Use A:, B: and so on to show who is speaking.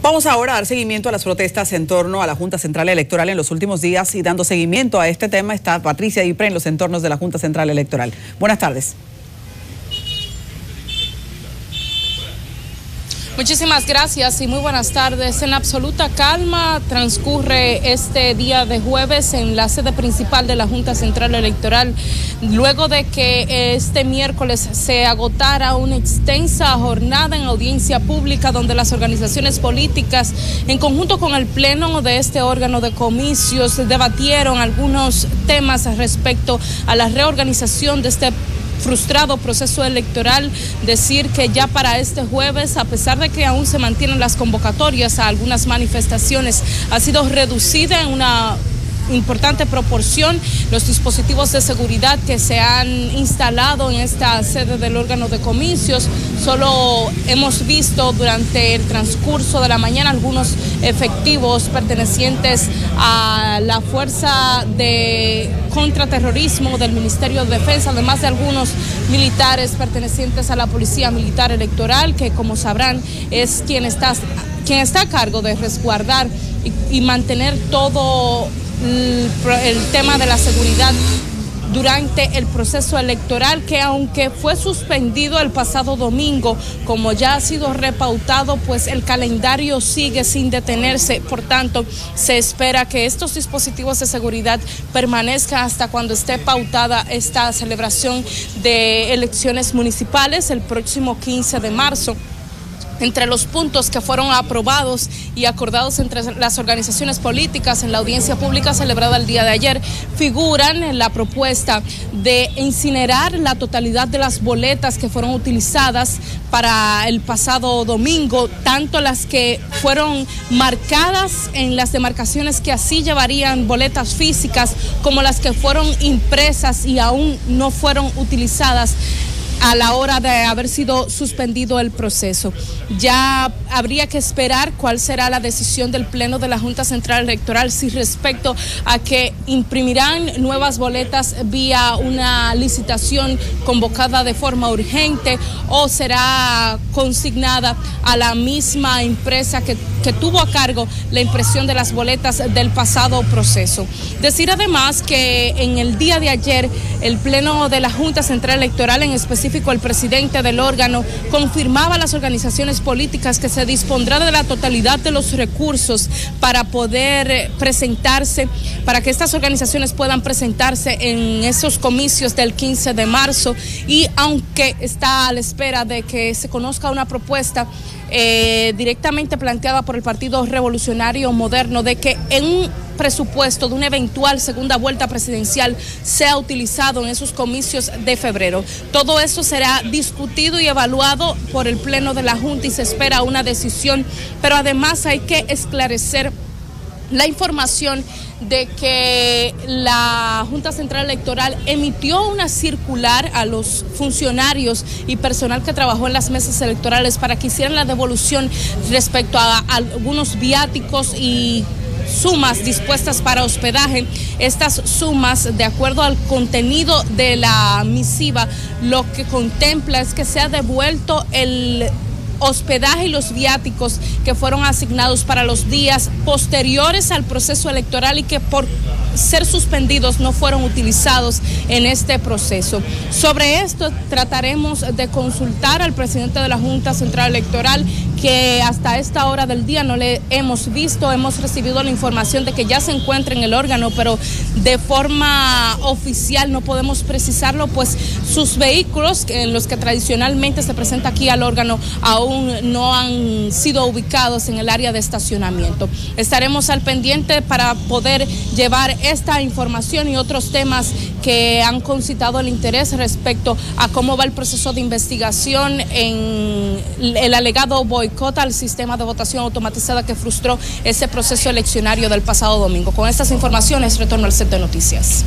A: Vamos ahora a dar seguimiento a las protestas en torno a la Junta Central Electoral en los últimos días y dando seguimiento a este tema está Patricia Dipre en los entornos de la Junta Central Electoral. Buenas tardes.
B: Muchísimas gracias y muy buenas tardes. En absoluta calma transcurre este día de jueves en la sede principal de la Junta Central Electoral, luego de que este miércoles se agotara una extensa jornada en audiencia pública donde las organizaciones políticas, en conjunto con el pleno de este órgano de comicios, debatieron algunos temas respecto a la reorganización de este frustrado proceso electoral, decir que ya para este jueves, a pesar de que aún se mantienen las convocatorias a algunas manifestaciones, ha sido reducida en una importante proporción los dispositivos de seguridad que se han instalado en esta sede del órgano de comicios. Solo hemos visto durante el transcurso de la mañana algunos efectivos pertenecientes a la Fuerza de Contraterrorismo del Ministerio de Defensa, además de algunos militares pertenecientes a la Policía Militar Electoral, que como sabrán es quien está, quien está a cargo de resguardar y, y mantener todo el tema de la seguridad durante el proceso electoral que aunque fue suspendido el pasado domingo, como ya ha sido repautado, pues el calendario sigue sin detenerse. Por tanto, se espera que estos dispositivos de seguridad permanezcan hasta cuando esté pautada esta celebración de elecciones municipales el próximo 15 de marzo. Entre los puntos que fueron aprobados y acordados entre las organizaciones políticas en la audiencia pública celebrada el día de ayer figuran la propuesta de incinerar la totalidad de las boletas que fueron utilizadas para el pasado domingo, tanto las que fueron marcadas en las demarcaciones que así llevarían boletas físicas como las que fueron impresas y aún no fueron utilizadas a la hora de haber sido suspendido el proceso. Ya habría que esperar cuál será la decisión del Pleno de la Junta Central Electoral si respecto a que imprimirán nuevas boletas vía una licitación convocada de forma urgente o será consignada a la misma empresa que, tuvo a cargo la impresión de las boletas del pasado proceso. Decir además que en el día de ayer el Pleno de la Junta Central Electoral en específico el presidente del órgano, confirmaba a las organizaciones políticas que se dispondrá de la totalidad de los recursos para poder presentarse, para que estas organizaciones puedan presentarse en esos comicios del 15 de marzo. Y aunque está a la espera de que se conozca una propuesta eh, directamente planteada por el Partido Revolucionario Moderno de que en un presupuesto de una eventual segunda vuelta presidencial sea utilizado en esos comicios de febrero. Todo eso será discutido y evaluado por el Pleno de la Junta y se espera una decisión, pero además hay que esclarecer la información de que la Junta Central Electoral emitió una circular a los funcionarios y personal que trabajó en las mesas electorales para que hicieran la devolución respecto a, algunos viáticos y sumas dispuestas para hospedaje. Estas sumas, de acuerdo al contenido de la misiva, lo que contempla es que se ha devuelto el hospedaje y los viáticos que fueron asignados para los días posteriores al proceso electoral y que por ser suspendidos no fueron utilizados en este proceso. Sobre esto trataremos de consultar al presidente de la Junta Central Electoral que hasta esta hora del día no le hemos visto, hemos recibido la información de que ya se encuentra en el órgano, pero de forma oficial no podemos precisarlo, pues sus vehículos en los que tradicionalmente se presenta aquí al órgano aún no han sido ubicados en el área de estacionamiento. Estaremos al pendiente para poder llevar esta información y otros temas que han concitado el interés respecto a cómo va el proceso de investigación en el alegado boicot al sistema de votación automatizada que frustró ese proceso eleccionario del pasado domingo. Con estas informaciones retorno al set de noticias.